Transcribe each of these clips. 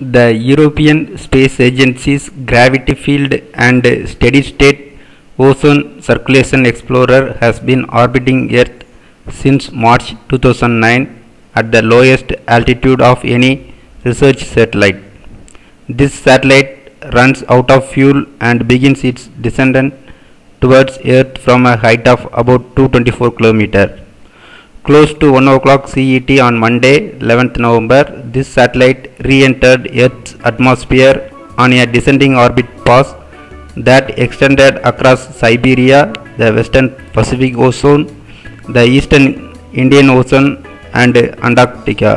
The European Space Agency's Gravity Field and Steady State Ocean Circulation Explorer has been orbiting Earth since March 2009 at the lowest altitude of any research satellite. This satellite runs out of fuel and begins its descent towards Earth from a height of about 224 km. Close to 1 o'clock CET on Monday, 11th November, this satellite re-entered Earth's atmosphere on a descending orbit path that extended across Siberia, the western Pacific Ocean, the eastern Indian Ocean and Antarctica.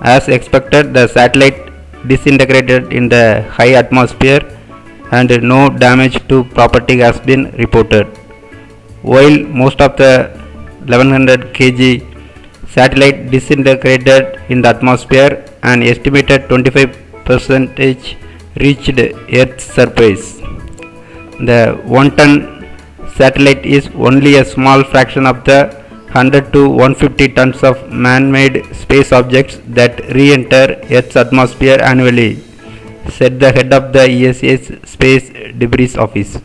As expected, the satellite disintegrated in the high atmosphere and no damage to property has been reported. While most of the 1100 kg satellite disintegrated in the atmosphere, and estimated 25% reached Earth's surface. The 1 ton satellite is only a small fraction of the 100 to 150 tons of man-made space objects that re-enter Earth's atmosphere annually, said the head of the ESA's Space Debris Office.